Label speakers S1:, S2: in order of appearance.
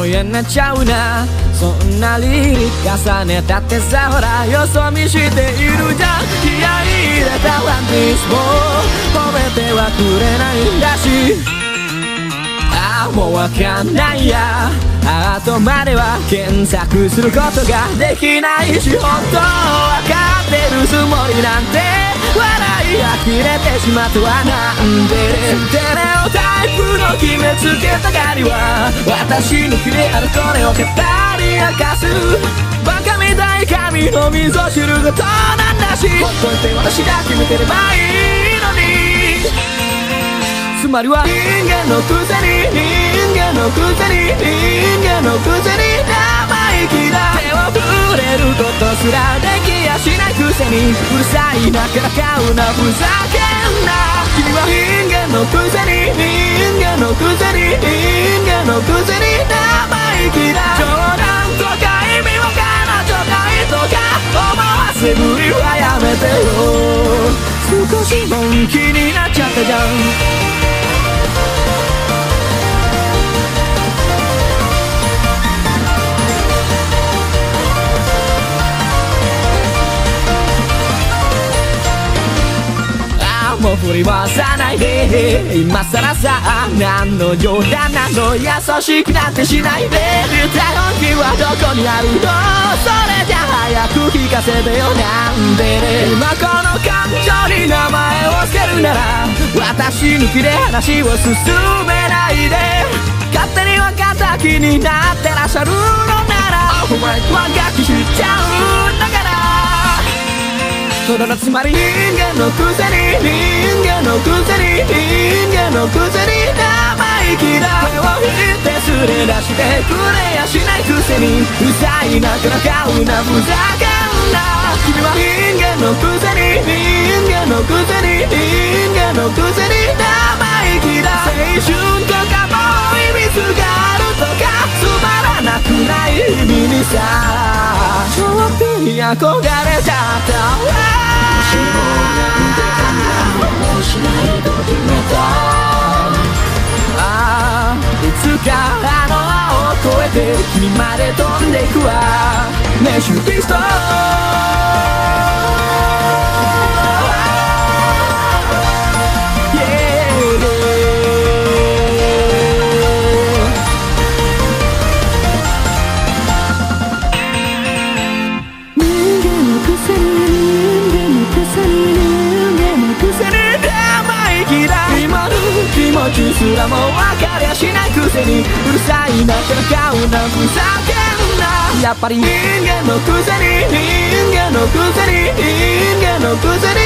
S1: も嫌になっちゃうな。そんなに重ねたってさほらよそ見しているじゃん。気合い入れたワンピースも褒めてはくれないんだし。ああもうわかんないや。あとまでは検索することができないし本当わかってるつもりなんて笑い呆れてしまってはなんで。テレオタイプの決めつけたがりは私のキレあるこれを語り明かすバカみたい髪の味噌汁がとなんだしほっといて私が決めてればいいのにつまりは人間のくせに人間のくせに人間のくせに生意気だ手を触れることすらできやしないくせにうるさいなからかうなふざけんな君は人間のくせに人間のくせに人間のくせに生意気だ冗談とか意味わからんとかいとか思わせぶりはやめてよ少し本気になっちゃったじゃん。もう振り回さないで。今さらさ何の冗談なの優しくなんてしないで。言った本気はどこにある？のそれじゃ早く聞かせてよなんでね。今この感情に名前を付けるなら私抜きで話を進めないで。勝手に分かった気になってらっしゃるのなら。お前はガキしちゃう。それのつまり人間のくせに人間のくせに人間のくせに生意気だ手を引いてすれ出してくれやしないくせにうざいなからかうなふざけんな君は人間のくせに人間のくせに人間のくせに生意気だ青春とかもう意味すがあるとかつまらなくない意味にさちょっぴり憧れた。ああいつかあの青を越えて君まで飛んでいくわ。ねシュピスト時すらも分かりゃしないくせに。うるさいな戦うなふざけんな。やっぱり人間のくせに。人間のくせに。人間のくせに。